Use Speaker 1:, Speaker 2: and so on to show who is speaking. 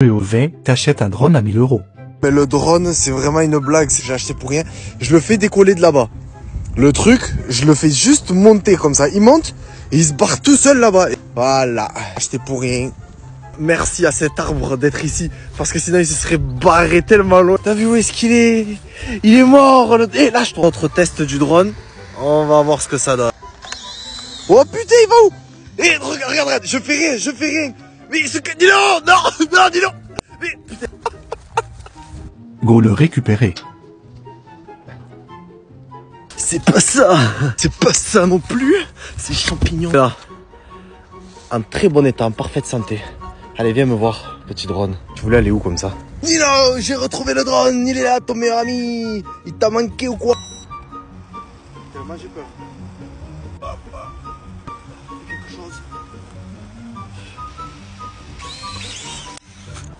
Speaker 1: Et au 20, t'achètes un drone à 1000 euros.
Speaker 2: Mais le drone, c'est vraiment une blague. J'ai acheté pour rien. Je le fais décoller de là-bas. Le truc, je le fais juste monter comme ça. Il monte et il se barre tout seul là-bas. Voilà. Acheté pour rien. Merci à cet arbre d'être ici. Parce que sinon, il se serait barré tellement loin. T'as vu où est-ce qu'il est, Il est mort. Le... Et là, je trouve notre test du drone. On va voir ce que ça donne. Oh putain, il va où? Eh, regarde, regarde. Je fais rien, je fais rien. Mais ce que... Dis non, non, non, dis non. Mais putain.
Speaker 1: Go le récupérer.
Speaker 2: C'est pas ça C'est pas ça non plus C'est champignons Là, en très bon état, en parfaite santé. Allez, viens me voir, petit drone. Tu voulais aller où comme ça? Nino, j'ai retrouvé le drone, il est là, ton meilleur ami Il t'a manqué ou quoi? Tellement j'ai peur.